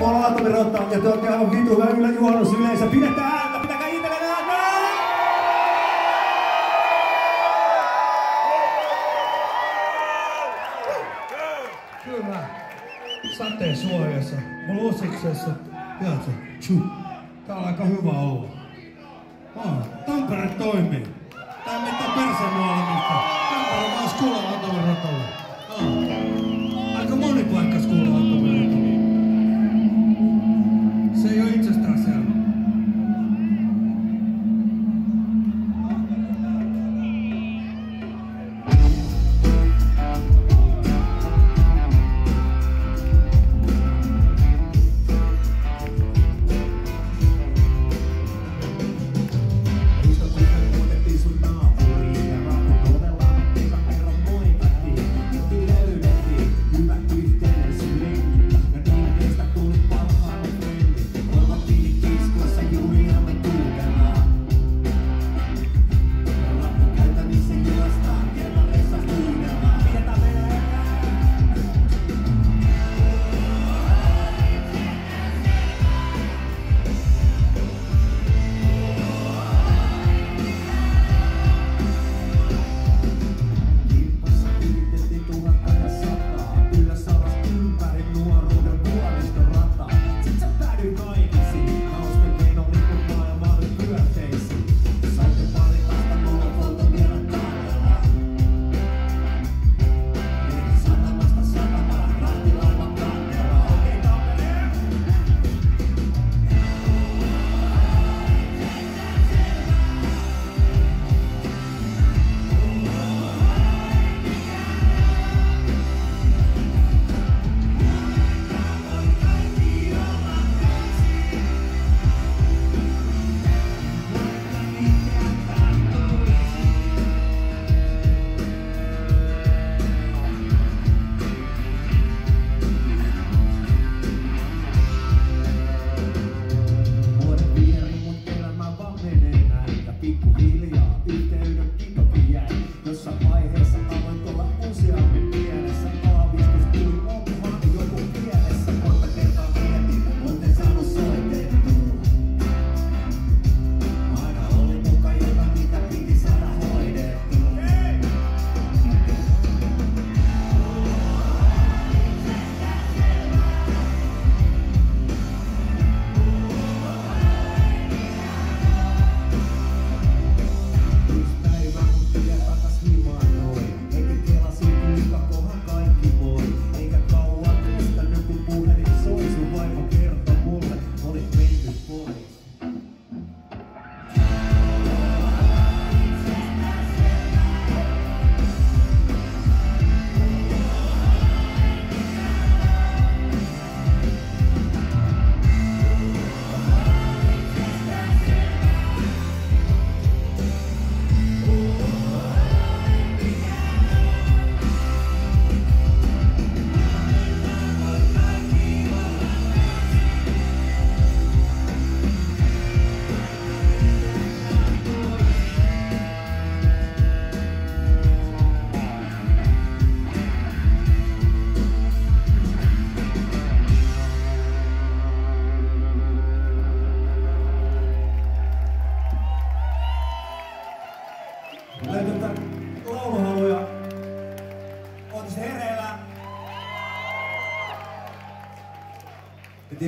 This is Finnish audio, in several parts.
palautumerottaa ja te olette aivan vitu hyvä yllä juhannus yleensä. Pidetään ääntä, pitäkää itsellenne ääntä! No! Kyllä, sateen suojassa, lusiksessa, tiedätkö, tju. Tää on aika hyvä olla. Tampere toimii. Tää mitä perse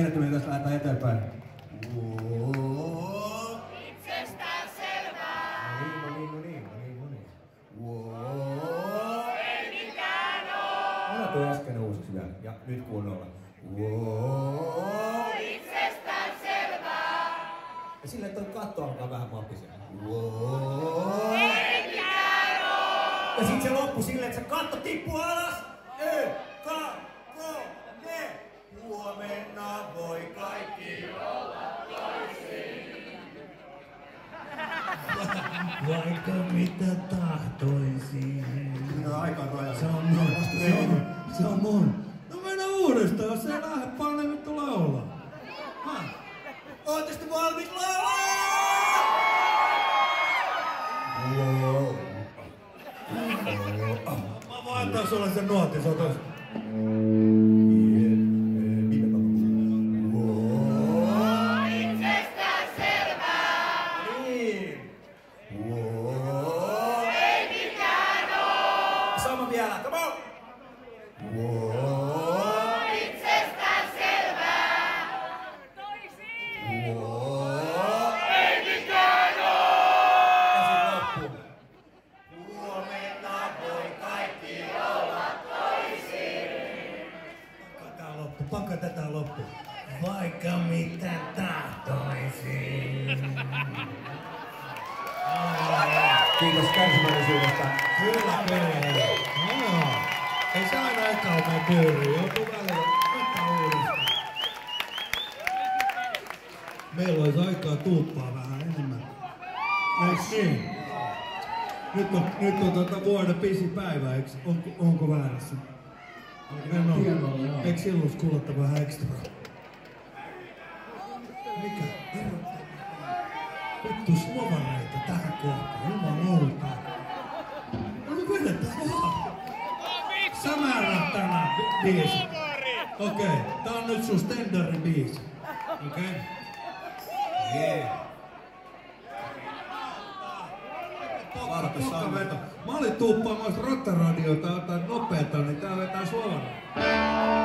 tiene que ver mitä tahtoin siihen. Kyllä aikaraja. Se on mun. Se on, se on mun. No mennä uudestaan, jos ei lähde paljon vittu laulaa. Ha. Ootte valmiit laulaa? Mä voin antaa sulle sen nuotin, se on tosta. No. Ei se aina eka ole pyöri. Joutuu välillä ottaa uudestaan. Meillä olisi aikaa tuuppaa vähän enemmän. Eiks niin? Nyt on, nyt on tota vuoden pisin päivä, eiks, onko, onko väärässä? En. Eikö silloin kuulottava vähän ekstra? Mikä? Vittu slovareita tähän kohtaan, jumalauta. Vaan. Biisi. Okei, okay. tää on nyt sun standardin biisi. Okei? Okay? Yeah. Veto. Mä olin tuuppaamassa Rottaradiota ottaa nopeeta, niin tää vetää suoraan.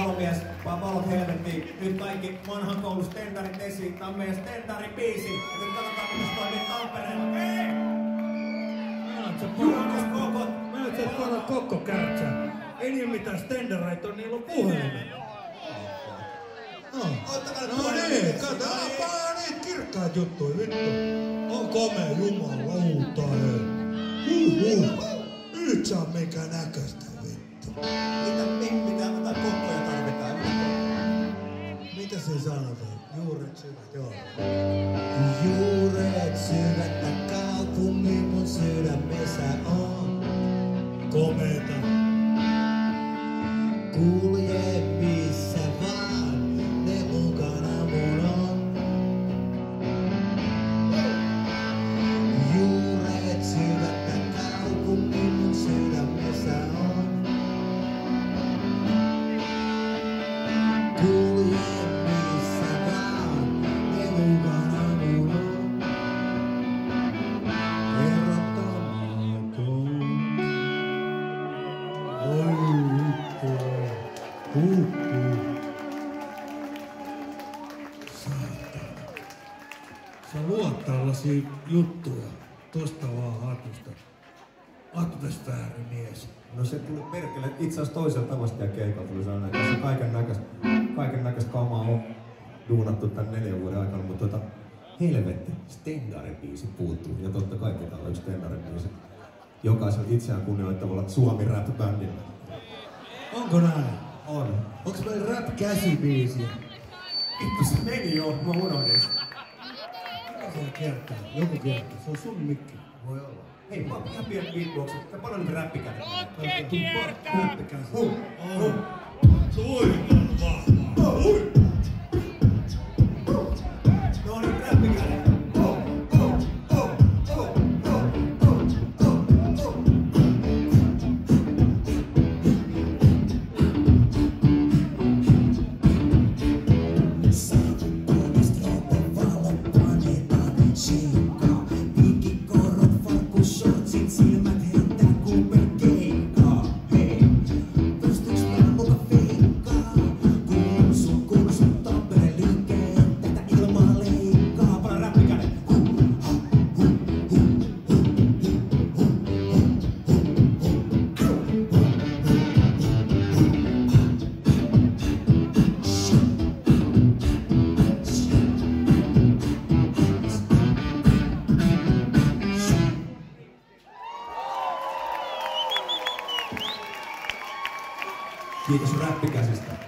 Valomies, vaan valot helvettiin. Nyt kaikki vanhan koulun stendarit esiin. Tää on meidän stendarin biisi. Ja nyt katsotaan, miten se toimii Tampereella. Hei! Juhannus poro- kokot! Meinaat sä poro kokko kärtsä? Ei niin mitään stendereitä on, niillä on puhelimet. No, no niin, kato, apaa niitä kirkkaat juttuja, vittu. On komea jumalauta, hei. Huhhuh. Nyt saa mikä näköistä, vittu. Mitä, mi, mitä, mitä Se sanotaan? Juuret syvät, joo. Juuret syvät kaupungin mun sydämessä on. Komeeta. Kulje huippuu. Saatana. Sä luot tällaisia juttuja tosta vaan hatusta. Atmosfäärimies. No se tuli perkele itse asiassa toisella tavasta ja keikalla tuli sanoa, että tässä kaiken näköistä kaiken näköistä kamaa on duunattu tämän neljän vuoden aikana, mutta tota, helvetti, Stendaren biisi puuttuu. Ja totta kai pitää olla yksi Stendaren biisi. Jokaisella itseään kunnioittavalla Suomi rap-bändillä. Onko näin? On. Onks meillä rap käsibiisi? Vittu se meni jo, mä unohdin. Se kertaa? Joku kertaa. Se on sun mikki. Voi olla. Hei, mä oon ihan pieni beatbox. Tää paljon nyt räppikäden. Okei, kiertää. Räppikäsi. Huh, huh. Toi quienes son las pecas están.